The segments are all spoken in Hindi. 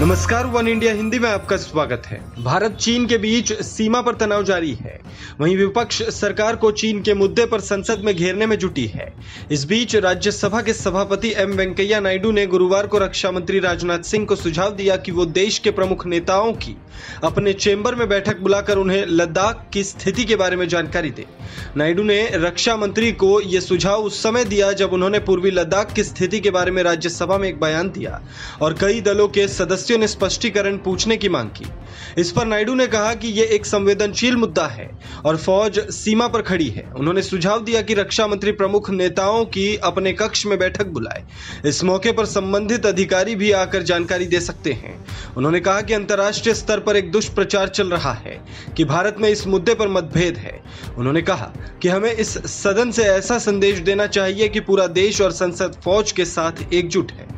नमस्कार, वन इंडिया हिंदी में आपका स्वागत है। भारत, चीन के बीच सीमा पर तनाव जारी है। वहीं विपक्ष सरकार को चीन के मुद्दे पर संसद में घेरने में जुटी है। इस बीच राज्यसभा के सभापति एम वेंकैया नायडू ने गुरुवार को रक्षा मंत्री राजनाथ सिंह को सुझाव दिया कि वो देश के प्रमुख नेताओं की अपने चेंबर में बैठक बुलाकर उन्हें लद्दाख की स्थिति के बारे में जानकारी दे। नायडू ने रक्षा मंत्री को यह सुझाव उस समय दिया जब उन्होंने पूर्वी लद्दाख की स्थिति के बारे में राज्यसभा में एक बयान दिया और कई दलों के सदस्यों ने स्पष्टीकरण पूछने की मांग की। इस पर नायडू ने कहा कि यह एक संवेदनशील मुद्दा है और फौज सीमा पर खड़ी है। उन्होंने सुझाव दिया कि रक्षा मंत्री प्रमुख नेताओं की अपने कक्ष में बैठक बुलाए। इस मौके पर संबंधित अधिकारी भी आकर जानकारी दे सकते हैं। उन्होंने कहा कि अंतर्राष्ट्रीय स्तर पर एक दुष्प्रचार चल रहा है कि भारत में इस मुद्दे पर मतभेद है। उन्होंने कहा कि हमें इस सदन से ऐसा संदेश देना चाहिए कि पूरा देश और संसद फौज के साथ एकजुट है।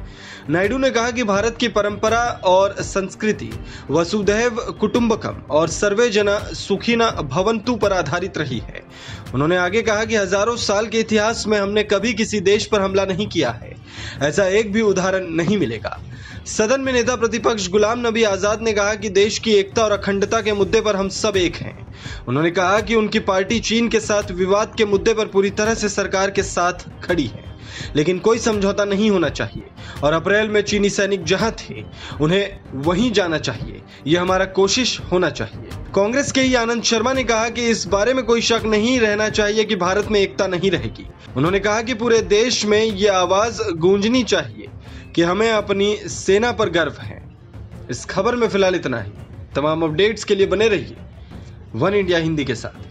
नायडू ने कहा कि भारत की परंपरा और संस्कृति, वसुधैव कुटुंबकम और सर्वे जना सुखीना भवंतु पर आधारित रही है। उन्होंने आगे कहा कि हज़ारों साल के इतिहास में हमने कभी किसी देश पर हमला नहीं किया है। ऐसा एक भी उदाहरण नहीं मिलेगा। सदन में नेता प्रतिपक्ष गुलाम नबी आज़ाद ने कहा कि देश की एकता और अखंडता के मुद्दे पर हम सब एक हैं। उन्होंने कहा कि उनकी पार्टी चीन के साथ विवाद के मुद्दे पर पूरी तरह से सरकार के साथ खड़ी है। लेकिन कोई समझौता नहीं होना चाहिए। और अप्रैल में चीनी सैनिक जहाँ थे, उन्हें वहीं जाना चाहिए। यह हमारा कोशिश होना चाहिए। कांग्रेस के ही आनंद शर्मा ने कहा कि इस बारे में कोई शक नहीं, रहना चाहिए कि भारत में एकता नहीं रहेगी। उन्होंने कहा कि पूरे देश में यह आवाज़ गूंजनी चाहिए कि हमें अपनी सेना पर गर्व है। इस खबर में फ़िलहाल इतना ही। तमाम अपडेट्स के लिए बने रहिए। वन इंडिया हिंदी के साथ।